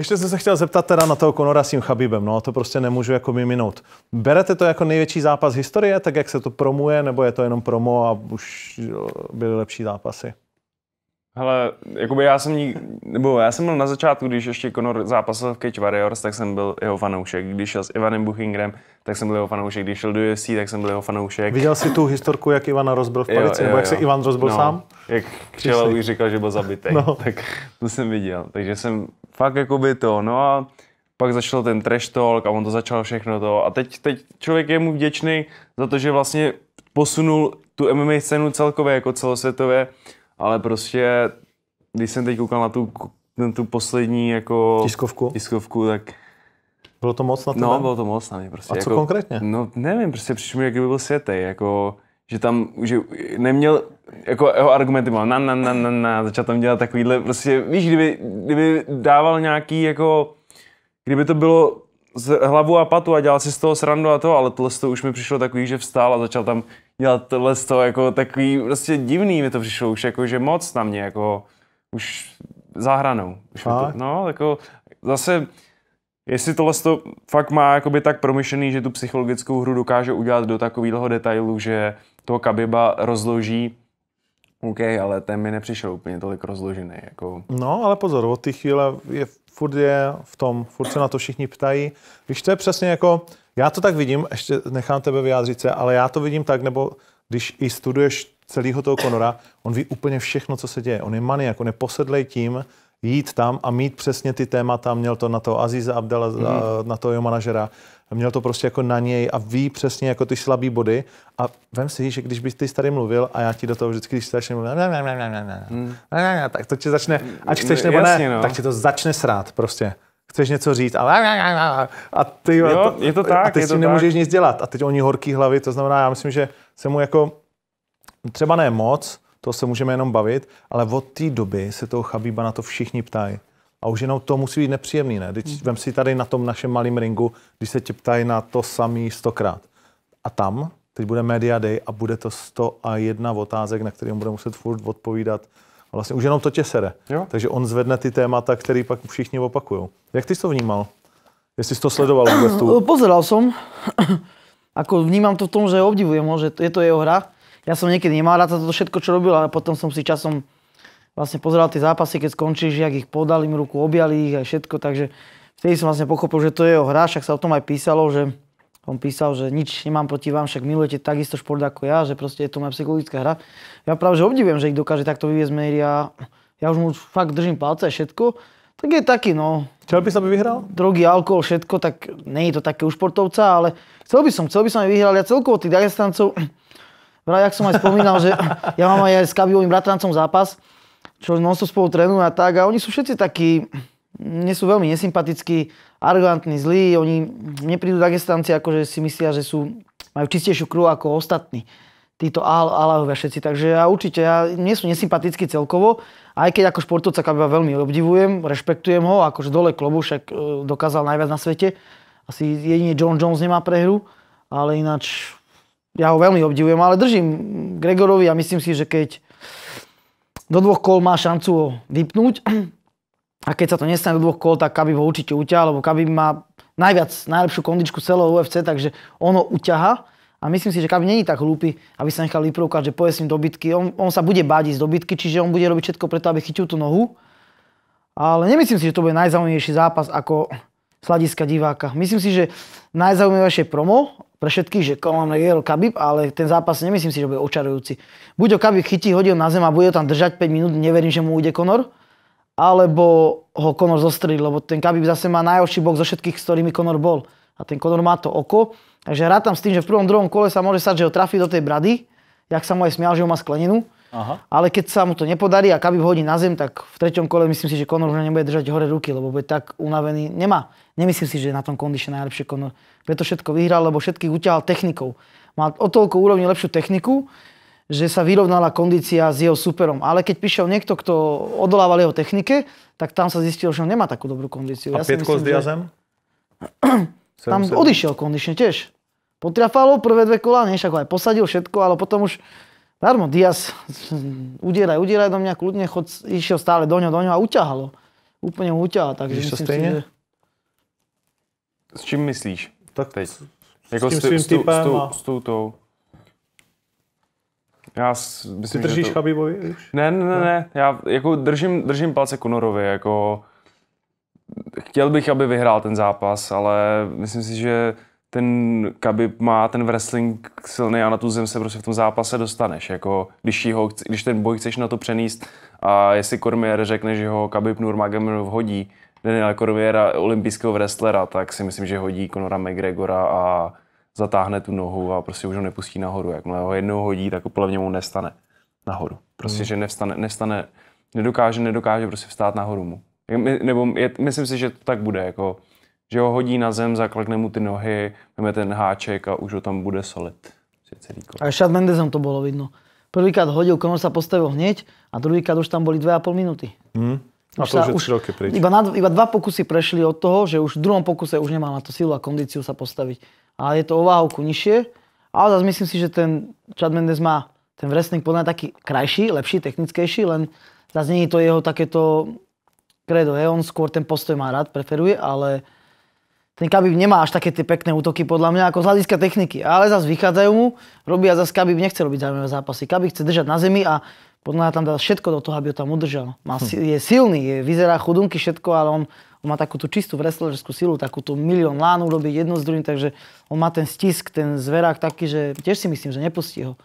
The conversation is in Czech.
Ještě jsem se chtěl zeptat teda na toho Konora s tím Chabibem, no to prostě nemůžu jako minout. Berete to jako největší zápas historie, tak jak se to promuje, nebo je to jenom promo a už byly lepší zápasy? Hele, jakoby já jsem, ní, nebo já jsem byl na začátku, když ještě Conor zápasil v Cage Warriors, tak jsem byl jeho fanoušek. Když šel s Ivanem Buchingrem, tak jsem byl jeho fanoušek. Když šel do UFC, tak jsem byl jeho fanoušek. Viděl jsi tu historku, jak Ivana rozbil v polici, nebo jak se Ivan rozbil no, sám? Jak křičel, už říkal, že byl zabitý. No. Tak to jsem viděl. Takže jsem fakt jakoby to, no a pak začal ten trash talk a on to začal všechno to. A teď, teď člověk je mu vděčný za to, že vlastně posunul tu MMA scénu celkově jako celosvětově ale prostě, když jsem teď koukal na tu, na tu poslední jako tiskovku, tiskovku tak bylo to moc na tebe? No, bylo to moc na mě. Prostě, A co jako, konkrétně? No, nevím, prostě přišlo mi, jak by byl světej, jako, že tam, že neměl, jako jeho argumenty mal na, na, na, na, na, začal tam dělat takovýhle, prostě, víš, kdyby, kdyby dával nějaký, jako, kdyby to bylo z hlavu a patu a dělal si z toho srandu a to, ale tohle to už mi přišlo takový, že vstál a začal tam dělat tohle z toho jako takový prostě divný mi to přišlo už jako, že moc na mě jako už záhranou. Už to, no, jako zase jestli tohle to fakt má jakoby tak promyšlený, že tu psychologickou hru dokáže udělat do takového detailu, že toho Kabiba rozloží OK, ale ten mi nepřišel úplně tolik rozložený. Jako... No, ale pozor, od té chvíle je furt je v tom, furt se na to všichni ptají. Víš, to je přesně jako, já to tak vidím, ještě nechám tebe vyjádřit se, ale já to vidím tak, nebo když i studuješ celého toho Konora, on ví úplně všechno, co se děje. On je maniak, on je posedlej tím, jít tam a mít přesně ty témata. Měl to na to Aziza Abdela, mm. na toho jeho manažera. Měl to prostě jako na něj a ví přesně jako ty slabý body. A vem si, že když bys ty tady mluvil a já ti do toho vždycky, když začne mluvit, ne, ne, ne, ne, ne, mm. ne, tak to tě začne, ať chceš nebo Jasně, ne, no. tak ti to začne srát prostě chceš něco říct, ale a ty, jo, to, je to tak, a ty s tím nemůžeš tak. nic dělat. A teď oni horký hlavy, to znamená, já myslím, že se mu jako, třeba ne moc, to se můžeme jenom bavit, ale od té doby se toho Chabíba na to všichni ptají. A už jenom to musí být nepříjemný, ne? Teď hmm. vem si tady na tom našem malém ringu, když se tě ptají na to samý stokrát. A tam, teď bude Media Day a bude to 101 otázek, na které on bude muset furt odpovídat. A vlastně už jenom to tě sere. Jo. Takže on zvedne ty témata, které pak všichni opakují. Jak ty jsi to vnímal? Jestli jsi to sledoval vůbec tu? Pozeral som. Ako vnímam to v tom, že obdivujem ho, že je to jeho hra ja som niekedy nemal rád za to všetko, čo robil, ale potom som si časom vlastne pozeral tie zápasy, keď skončíš, jak ich podal im ruku, objali ich a všetko, takže vtedy som vlastne pochopil, že to je jeho hra, však sa o tom aj písalo, že on písal, že nič nemám proti vám, však milujete takisto šport ako ja, že proste je to moja psychologická hra. Ja práve, že obdivujem, že ich dokáže takto vyviezť média. Ja už mu fakt držím palce a všetko. Tak je taký, no. Chcel by som by vyhral? Drogy, alkohol, všetko, tak nie je to také u športovca, ale chcel by som, chcel by som aj vyhral. Ja celkovo tých Dagestancov, Vraj, jak som aj spomínal, že ja mám aj s Kabivovým bratrancom zápas, čo non spolu trénujú a tak. A oni sú všetci takí, nie sú veľmi nesympatickí, arrogantní, zlí. Oni neprídu Dagestanci, akože si myslia, že sú, majú čistejšiu krv ako ostatní. Títo Al, Alahovia všetci. Takže ja určite, ja nie sú nesympatickí celkovo. Aj keď ako športovca Kabiva veľmi obdivujem, rešpektujem ho, akože dole klobu, však e, dokázal najviac na svete. Asi jedine John Jones nemá prehru, ale ináč ja ho veľmi obdivujem, ale držím Gregorovi a myslím si, že keď do dvoch kol má šancu ho vypnúť a keď sa to nestane do dvoch kol, tak Khabib ho určite uťahá, lebo Khabib má najviac, najlepšiu kondičku celého UFC, takže on ho uťaha a myslím si, že Khabib není tak hlúpy, aby sa nechal vyprovkať, že poje s ním. On, on sa bude báť z dobytky, čiže on bude robiť všetko preto, aby chytil tú nohu. Ale nemyslím si, že to bude najzaujímavejší zápas ako z hľadiska diváka. Myslím si, že najzaujímavejšie promo pre všetkých, že Conor McGregor Khabib, ale ten zápas nemyslím si, že bude očarujúci. Buď ho Khabib chytí, hodil na zem a bude ho tam držať 5 minút, neverím, že mu ujde Conor, alebo ho Conor zostrelí, lebo ten Khabib zase má najhorší bok zo všetkých, s ktorými Conor bol. A ten Conor má to oko, takže rátam s tým, že v prvom, druhom kole sa môže stať, že ho trafí do tej brady, jak sa mu aj smial, že ho má skleninu. Aha. Ale keď sa mu to nepodarí a Khabib hodí na zem, tak v treťom kole myslím si, že Conor už nebude držať hore ruky, lebo bude tak unavený. Nemá. Nemyslím si, že je na tom kondične najlepšie Conor preto všetko vyhral, lebo všetkých uťahal technikou. Mal o toľko úrovni lepšiu techniku, že sa vyrovnala kondícia s jeho superom. Ale keď prišiel niekto, kto odolával jeho technike, tak tam sa zistilo, že on nemá takú dobrú kondíciu. A ja Pietko s Diazem? Že... tam odišiel kondične tiež. Potriafalo prvé dve kola, než ako aj posadil všetko, ale potom už Darmo, Diaz, udieraj, udieraj do mňa, kľudne chod, išiel stále do ňo, do ňo a uťahalo. úplne mu uťala, takže to stejně? si, že... S čím myslíš? Tak Teď. s Jako tím s, svým s, tou- s, typem tou, a- s tou tou. Já s, Ty myslím, držíš že to... Chabibovi už? Ne, ne, ne, ne, já jako držím, držím palce Conorovi, jako chtěl bych, aby vyhrál ten zápas, ale myslím si, že ten Khabib má ten wrestling silný a na tu zem se prostě v tom zápase dostaneš, jako když, ho, když ten boj chceš na to přenést a jestli Cormier řekne, že ho Khabib Nurmagomedov hodí, Daniela Cormiera, olympijského wrestlera, tak si myslím, že hodí Conora McGregora a zatáhne tu nohu a prostě už ho nepustí nahoru. Jakmile ho jednou hodí, tak podle mě mu nestane nahoru. Prostě, že nevstane, nevstane, nedokáže, nedokáže prostě vstát nahoru mu. Nebo je, myslím si, že to tak bude, jako, že ho hodí na zem, zaklekne mu ty nohy, veme ten háček a už ho tam bude solit. Aj Chad Mendezom to bolo vidno. Prvýkrát hodil, Conor sa postavil hneď a druhýkrát už tam boli 2,5 minúty. A to už je tři roky pryč. Iba, na, iba dva pokusy prešli od toho, že už v druhom pokuse už nemá na to silu a kondíciu sa postaviť. Ale je to o váhovku nižšie. Ale zase myslím si, že ten Chad Mendes má ten wrestling podľa taký krajší, lepší, technickejší, len zase nie je to jeho takéto kredo. Je. On skôr ten postoj má rád, preferuje, ale ten Khabib nemá až také tie pekné útoky podľa mňa ako z hľadiska techniky. Ale zase vychádzajú mu, robí a zase Khabib nechce robiť zaujímavé zápasy. Khabib chce držať na zemi a podľa mňa tam dá všetko do toho, aby ho tam udržal. Má, si- je silný, je, vyzerá chudunky všetko, ale on, on má takú tú čistú wrestlerskú silu, takú tú milión lánu robiť jedno s druhým, takže on má ten stisk, ten zverák taký, že tiež si myslím, že nepustí ho.